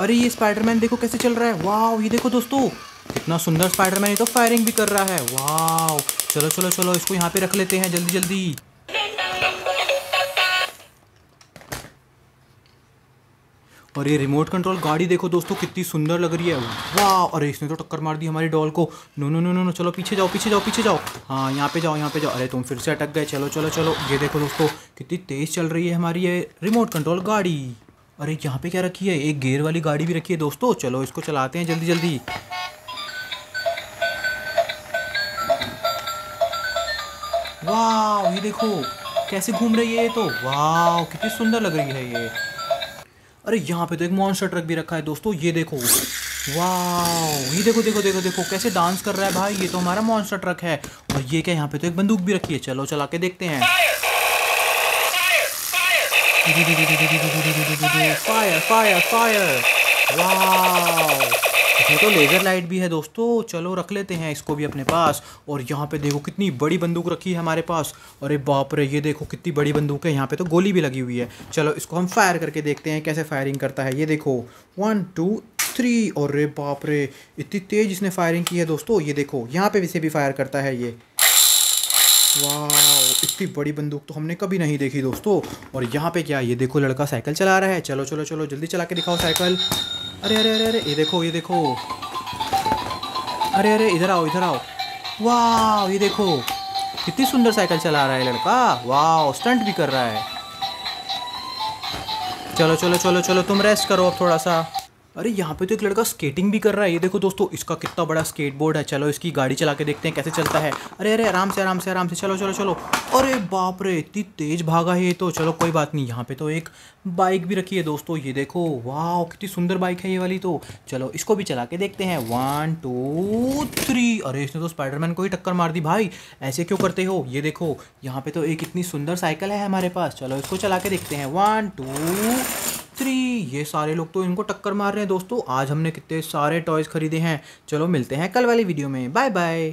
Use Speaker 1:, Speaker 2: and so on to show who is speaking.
Speaker 1: अरे, ये स्पाइडरमैन देखो कैसे चल रहा है। वाह ये देखो दोस्तों, कितना सुंदर स्पाइडरमैन ये तो फायरिंग भी कर रहा है। वाह चलो चलो चलो, इसको यहाँ पे रख लेते हैं जल्दी जल्दी। और ये रिमोट कंट्रोल गाड़ी देखो दोस्तों, कितनी सुंदर लग रही है। वाह अरे, इसने तो टक्कर मार दी हमारी डॉल को। No no no no no चलो, पीछे जाओ पीछे जाओ पीछे जाओ। हाँ यहाँ पे जाओ, यहाँ पे जाओ। अरे, तुम फिर से अटक गए। चलो चलो चलो, ये देखो दोस्तों, कितनी तेज़ चल रही है हमारी ये रिमोट कंट्रोल गाड़ी। अरे, यहाँ पे क्या रखी है? एक गेयर वाली गाड़ी भी रखी है दोस्तों। चलो, इसको चलाते हैं जल्दी जल्दी। वाह, ये देखो, कैसे घूम रही है ये तो। वाह, कितनी सुंदर लग रही है ये। अरे, यहाँ पे तो एक मॉन्स्टर ट्रक भी रखा है दोस्तों, ये देखो। वाह, ये देखो देखो देखो देखो, कैसे डांस कर रहा है भाई, ये तो हमारा मॉन्स्टर ट्रक है। और ये क्या, यहाँ पे तो एक बंदूक भी रखी है। चलो, चला के देखते हैं। फायर फायर फायर वाह इसमें तो लेज़र लाइट भी है दोस्तों। चलो रख लेते हैं इसको भी अपने पास। और यहाँ पे देखो कितनी बड़ी बंदूक रखी है हमारे पास। अरे बाप रे, ये देखो कितनी बड़ी बंदूक है। यहाँ पे तो गोली भी लगी हुई है। चलो इसको हम फायर करके देखते हैं कैसे फायरिंग करता है। ये देखो। वन टू थ्री और रे बाप रे, इतनी तेज़ इसने फायरिंग की है दोस्तों। ये देखो, यहाँ पे वैसे भी फायर करता है ये। वाह इतनी बड़ी बंदूक तो हमने कभी नहीं देखी दोस्तों। और यहाँ पे क्या ये देखो, लड़का साइकिल चला रहा है। चलो चलो चलो, जल्दी चला के दिखाओ साइकिल। अरे अरे अरे अरे, ये देखो ये देखो। अरे अरे, इधर आओ इधर आओ। वाह ये देखो। कितनी सुंदर साइकिल चला रहा है लड़का। वाह स्टंट भी कर रहा है। चलो चलो चलो चलो, तुम रेस्ट करो अब थोड़ा सा। अरे, यहाँ पे तो एक लड़का स्केटिंग भी कर रहा है। ये देखो दोस्तों, इसका कितना बड़ा स्केट बोर्ड है। चलो, इसकी गाड़ी चला के देखते हैं कैसे चलता है। अरे अरे, आराम से आराम से आराम से। चलो चलो चलो। अरे, बाप रे, इतनी तेज भागा है ये तो। चलो, कोई बात नहीं। यहाँ पे तो एक बाइक भी रखी है दोस्तों। ये देखो वाह कितनी सुंदर बाइक है ये वाली तो। चलो, इसको भी चला के देखते हैं। वन टू थ्री अरे, इसने तो स्पाइडरमैन को ही टक्कर मार दी। भाई, ऐसे क्यों करते हो? ये देखो, यहाँ पे तो एक इतनी सुंदर साइकिल है हमारे पास। चलो, इसको चला के देखते हैं। वन टू थ्री ये सारे लोग तो इनको टक्कर मार रहे हैं दोस्तों। आज हमने कितने सारे टॉयज़ खरीदे हैं। चलो मिलते हैं कल वाली वीडियो में। Bye bye